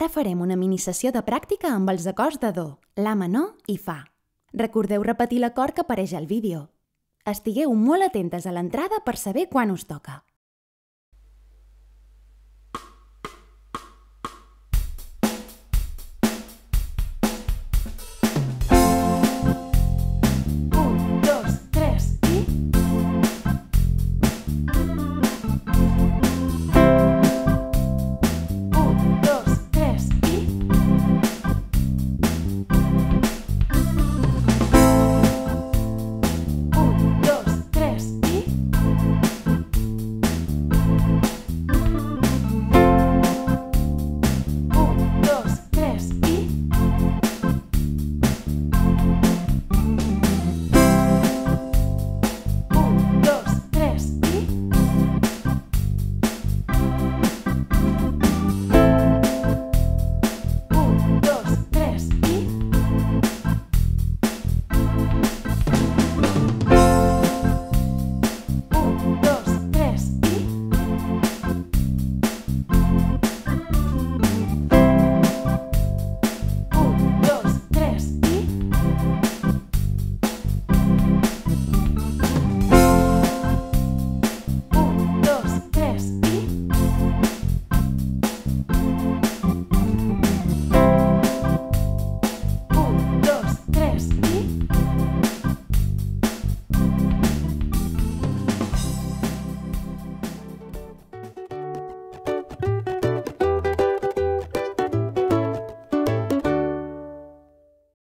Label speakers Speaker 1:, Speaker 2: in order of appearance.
Speaker 1: Ara farem una minisessió de pràctica amb els acords de do, la menor i fa. Recordeu repetir l'acord que apareix al vídeo. Estigueu molt atentes a l'entrada per saber quan us toca.